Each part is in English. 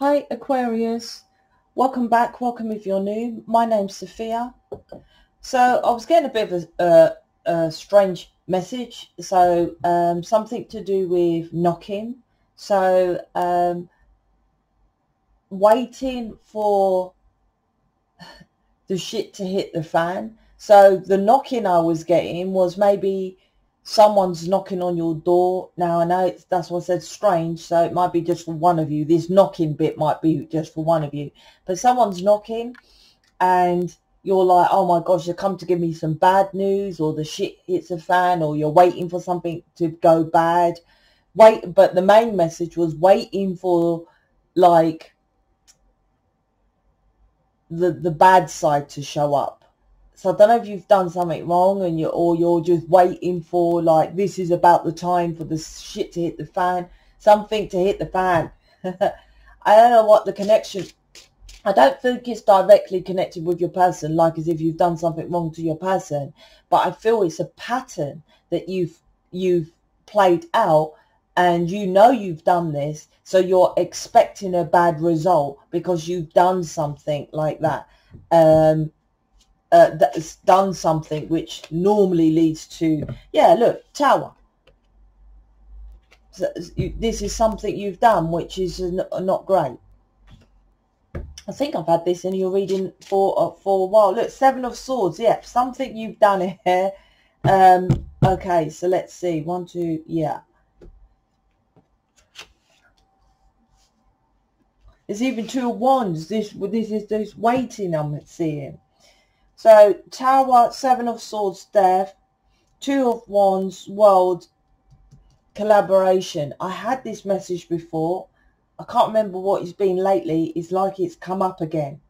Hi Aquarius, welcome back, welcome if you're new. My name's Sophia. So I was getting a bit of a, uh, a strange message, so um, something to do with knocking. So um, waiting for the shit to hit the fan. So the knocking I was getting was maybe someone's knocking on your door. Now I know it's, that's what I said strange, so it might be just for one of you. This knocking bit might be just for one of you. But someone's knocking and you're like, oh my gosh, you come to give me some bad news or the shit hits a fan or you're waiting for something to go bad. Wait, but the main message was waiting for like the the bad side to show up so I don't know if you've done something wrong and you're or you're just waiting for like this is about the time for the shit to hit the fan, something to hit the fan. I don't know what the connection. I don't think it's directly connected with your person, like as if you've done something wrong to your person, but I feel it's a pattern that you've you've played out and you know you've done this, so you're expecting a bad result because you've done something like that. Um, uh, has done something which normally leads to, yeah, look, tower. So this is something you've done which is not great. I think I've had this in your reading for uh, for a while. Look, Seven of Swords. Yeah, something you've done here. Um, okay, so let's see. One, two, yeah. There's even two of Wands. This this is this waiting I'm seeing. So Tower, Seven of Swords, Death, Two of Wands, World, collaboration. I had this message before. I can't remember what it's been lately. It's like it's come up again.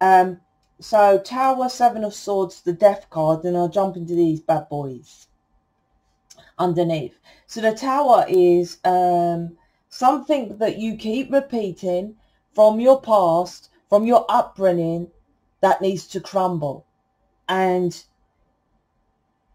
Um, so Tower, Seven of Swords, the Death card, and I'll jump into these bad boys underneath. So the Tower is um, something that you keep repeating from your past, from your upbringing, that needs to crumble. And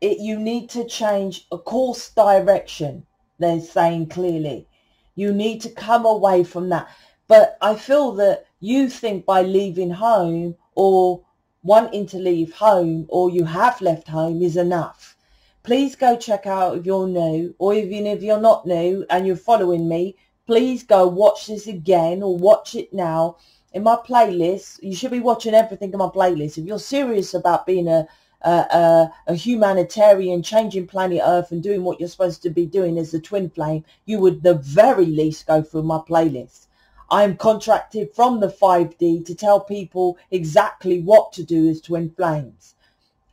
it, you need to change a course direction, they're saying clearly. You need to come away from that. But I feel that you think by leaving home or wanting to leave home or you have left home is enough. Please go check out if you're new or even if you're not new and you're following me, please go watch this again or watch it now in my playlist, you should be watching everything in my playlist. If you're serious about being a, a, a, a humanitarian, changing planet Earth and doing what you're supposed to be doing as a twin flame, you would the very least go through my playlist. I am contracted from the 5D to tell people exactly what to do as twin flames.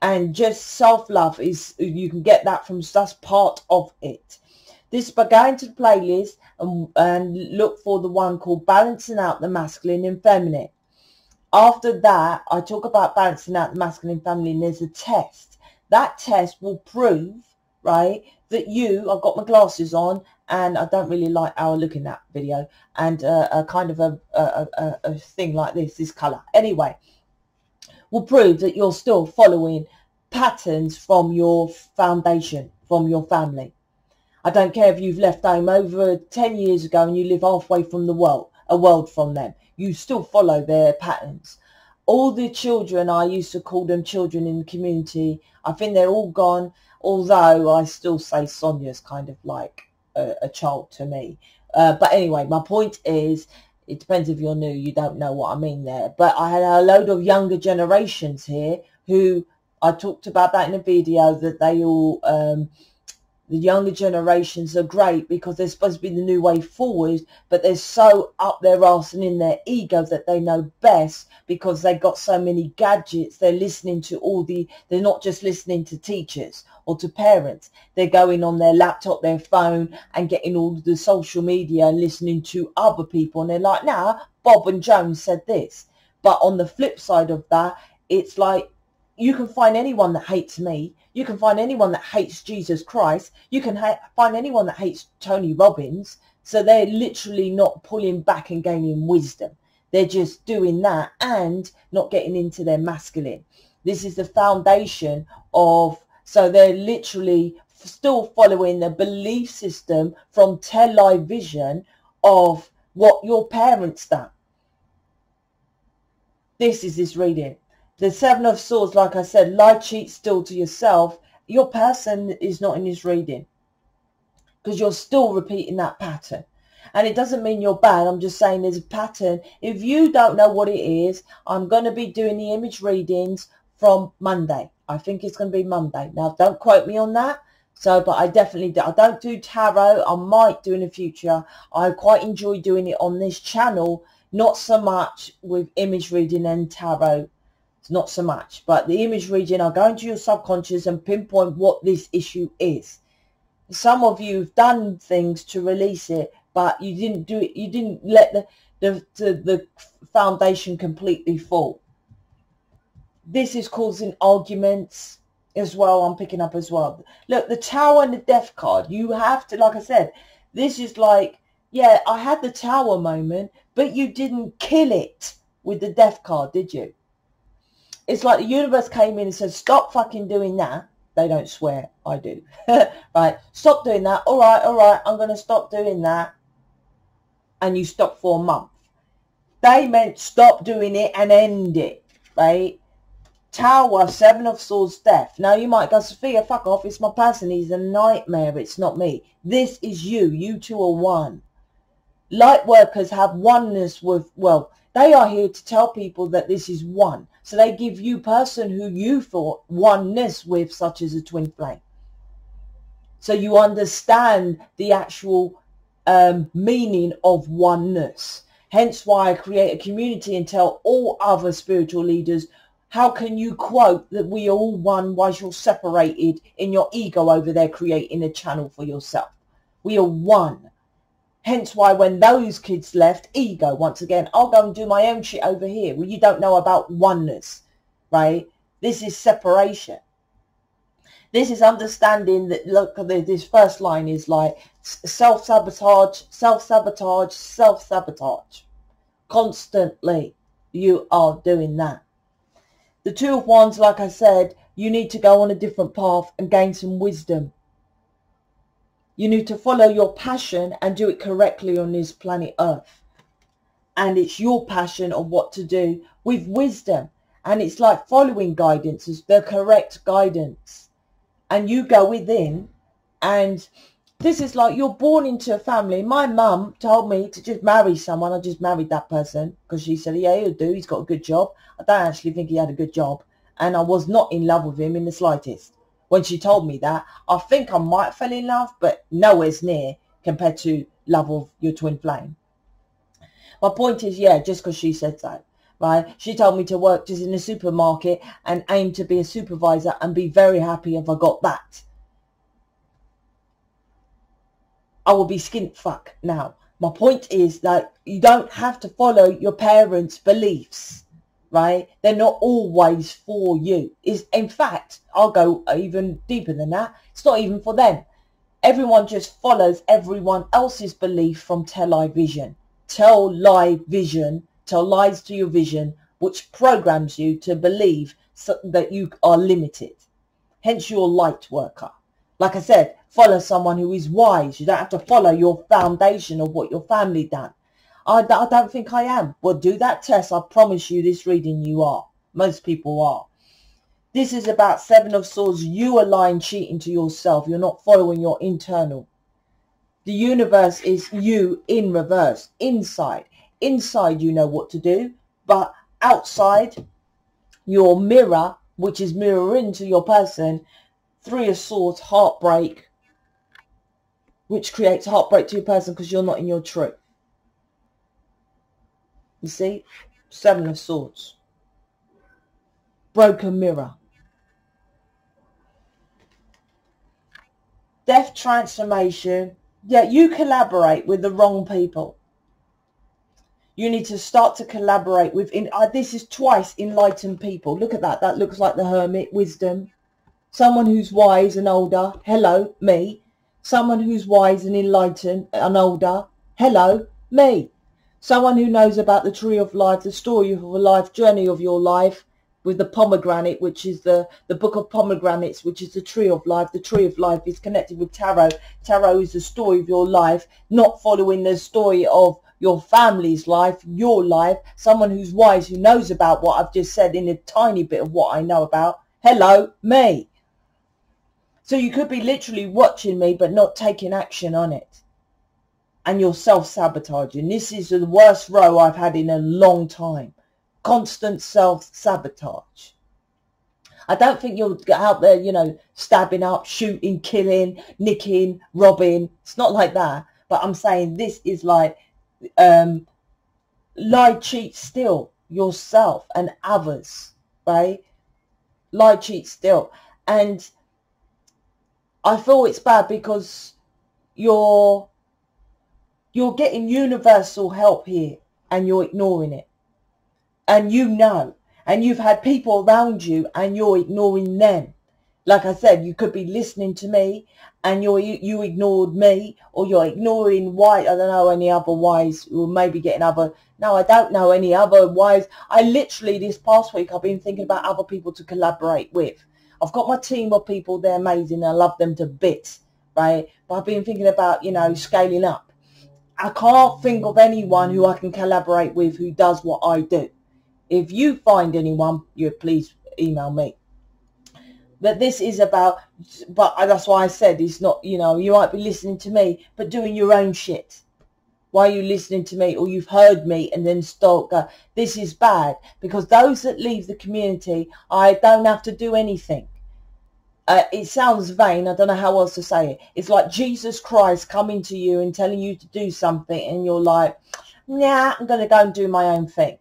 And just self-love is, you can get that from, that's part of it. This by going to the playlist and, and look for the one called Balancing Out the Masculine and Feminine. After that, I talk about balancing out the masculine and feminine. There's a test. That test will prove, right, that you, I've got my glasses on and I don't really like I look in that video and uh, a kind of a, a, a, a thing like this, this colour. Anyway, will prove that you're still following patterns from your foundation, from your family. I don't care if you've left home over 10 years ago and you live halfway from the world, a world from them. You still follow their patterns. All the children, I used to call them children in the community. I think they're all gone, although I still say Sonia's kind of like a, a child to me. Uh, but anyway, my point is, it depends if you're new, you don't know what I mean there. But I had a load of younger generations here who I talked about that in a video that they all um, the younger generations are great because they're supposed to be the new way forward, but they're so up their arse and in their ego that they know best because they've got so many gadgets. They're listening to all the, they're not just listening to teachers or to parents. They're going on their laptop, their phone and getting all the social media and listening to other people. And they're like, nah, Bob and Jones said this. But on the flip side of that, it's like you can find anyone that hates me. You can find anyone that hates Jesus Christ. You can ha- find anyone that hates Tony Robbins. So they're literally not pulling back and gaining wisdom. They're just doing that and not getting into their masculine. This is the foundation of, so they're literally still following the belief system from television of what your parents done. This is this reading. The Seven of Swords, like I said, lie, cheat, still to yourself. Your person is not in this reading because you're still repeating that pattern. And it doesn't mean you're bad. I'm just saying there's a pattern. If you don't know what it is, I'm going to be doing the image readings from Monday. I think it's going to be Monday. Now, don't quote me on that. So, but I definitely do. I don't do tarot. I might do in the future. I quite enjoy doing it on this channel. Not so much with image reading and tarot. Not so much. But the image region I go into your subconscious and pinpoint what this issue is. Some of you have done things to release it, but you didn't do it. You didn't let the the, the, the foundation completely fall. This is causing arguments as well. I'm picking up as well. Look, the tower and the death card. You have to, like I said, this is like, yeah, I had the tower moment, but you didn't kill it with the death card, did you? It's like the universe came in and said, stop fucking doing that. They don't swear. I do. right. Stop doing that. All right. All right. I'm going to stop doing that. And you stop for a month. They meant stop doing it and end it. Right. Tower, Seven of Swords, Death. Now you might go, Sophia, fuck off. It's my person. He's a nightmare. It's not me. This is you. You two are one. Light workers have oneness with, well, they are here to tell people that this is one. So they give you person who you thought oneness with, such as a twin flame. So you understand the actual um, meaning of oneness. Hence why I create a community and tell all other spiritual leaders how can you quote that we are all one whilst you're separated in your ego over there creating a channel for yourself? We are one. Hence why when those kids left, ego, once again, I'll go and do my own shit over here. Well, you don't know about oneness, right? This is separation. This is understanding that, look, this first line is like self-sabotage, self-sabotage, self-sabotage. Constantly you are doing that. The Two of Wands, like I said, you need to go on a different path and gain some wisdom. You need to follow your passion and do it correctly on this planet Earth. And it's your passion of what to do with wisdom. And it's like following guidance is the correct guidance. And you go within and this is like you're born into a family. My mum told me to just marry someone. I just married that person because she said, yeah, he'll do. He's got a good job. I don't actually think he had a good job. And I was not in love with him in the slightest. When she told me that, I think I might fell in love, but nowhere's near compared to love of your twin flame. My point is, yeah, just because she said so, right? She told me to work just in a supermarket and aim to be a supervisor and be very happy if I got that. I will be skint fuck now. My point is that you don't have to follow your parents' beliefs, right? They're not always for you. Is in fact, I'll go even deeper than that. It's not even for them. Everyone just follows everyone else's belief from television. Tell lie vision, tell lies to your vision, which programs you to believe so that you are limited. Hence your light worker. Like I said, follow someone who is wise. You don't have to follow your foundation of what your family done. I, I don't think I am. Well, do that test. I promise you this reading you are. Most people are. This is about Seven of Swords. You are lying, cheating to yourself. You're not following your internal. The universe is you in reverse, inside. Inside you know what to do, but outside your mirror, which is mirroring to your person, Three of Swords, heartbreak, which creates heartbreak to your person because you're not in your truth. You see? Seven of Swords. Broken mirror. Death transformation. Yeah, you collaborate with the wrong people. You need to start to collaborate with, in, uh, this is twice enlightened people. Look at that. That looks like the hermit, wisdom. Someone who's wise and older. Hello, me someone who's wise and enlightened and older. Hello, me. Someone who knows about the tree of life, the story of a life, journey of your life with the pomegranate, which is the, the book of pomegranates, which is the tree of life. The tree of life is connected with tarot. Tarot is the story of your life, not following the story of your family's life, your life, someone who's wise, who knows about what I've just said in a tiny bit of what I know about. Hello, me. So you could be literally watching me but not taking action on it. And you're self-sabotaging. This is the worst row I've had in a long time. Constant self-sabotage. I don't think you're out there, you know, stabbing up, shooting, killing, nicking, robbing. It's not like that. But I'm saying this is like um, lie, cheat, steal yourself and others, right? Lie, cheat, steal. And I feel it's bad because you're you're getting universal help here and you're ignoring it. And you know and you've had people around you and you're ignoring them. Like I said, you could be listening to me and you're, you, you ignored me or you're ignoring why, I don't know any other wise or maybe getting other, no, I don't know any other wise. I literally this past week I've been thinking about other people to collaborate with. I've got my team of people, they're amazing. I love them to bits, right? But I've been thinking about, you know, scaling up. I can't think of anyone who I can collaborate with who does what I do. If you find anyone, you please email me. But this is about, but that's why I said it's not, you know, you might be listening to me, but doing your own shit. Why are you listening to me? Or you've heard me and then start go, this is bad. Because those that leave the community, I don't have to do anything. Uh, it sounds vain. I don't know how else to say it. It's like Jesus Christ coming to you and telling you to do something and you're like, nah, I'm going to go and do my own thing.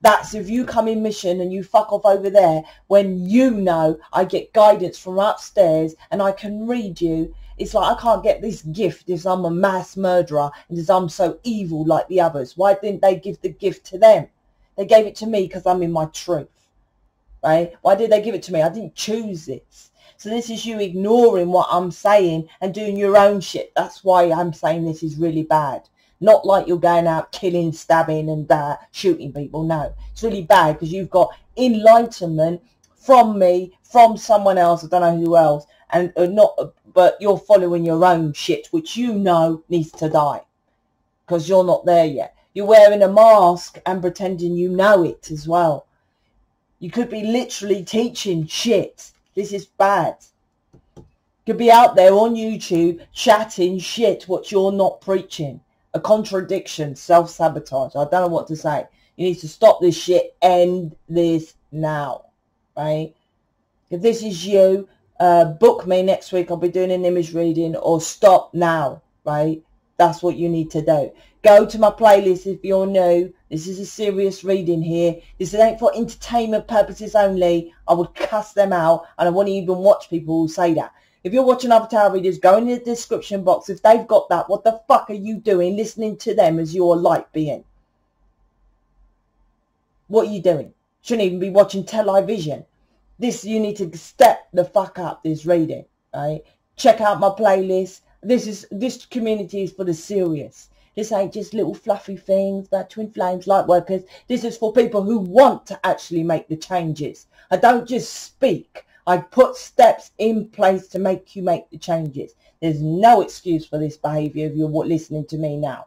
That's if you come in mission and you fuck off over there when you know I get guidance from upstairs and I can read you. It's like I can't get this gift if I'm a mass murderer and if I'm so evil like the others. Why didn't they give the gift to them? They gave it to me because I'm in my truth. Right? Why did they give it to me? I didn't choose this. So this is you ignoring what I'm saying and doing your own shit. That's why I'm saying this is really bad. Not like you're going out killing, stabbing and uh, shooting people. No, it's really bad because you've got enlightenment from me, from someone else, I don't know who else, and uh, not, but you're following your own shit, which you know needs to die because you're not there yet. You're wearing a mask and pretending you know it as well. You could be literally teaching shit. This is bad. Could be out there on YouTube chatting shit what you're not preaching a contradiction, self-sabotage. I don't know what to say. You need to stop this shit. End this now, right? If this is you, uh, book me next week. I'll be doing an image reading or stop now, right? That's what you need to do. Go to my playlist if you're new. This is a serious reading here. This ain't for entertainment purposes only. I would cuss them out and I wouldn't even watch people who say that. If you're watching other tarot readers, go in the description box. If they've got that, what the fuck are you doing listening to them as your light being? What are you doing? Shouldn't even be watching television. This, you need to step the fuck up this reading, right? Check out my playlist. This is, this community is for the serious. This ain't just little fluffy things about twin flames light workers. This is for people who want to actually make the changes. I don't just speak. I put steps in place to make you make the changes. There's no excuse for this behavior if you're listening to me now.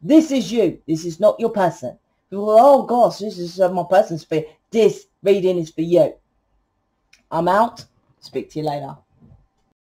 This is you. This is not your person. People go, oh gosh, this is uh, my person's fear. This reading is for you. I'm out. Speak to you later.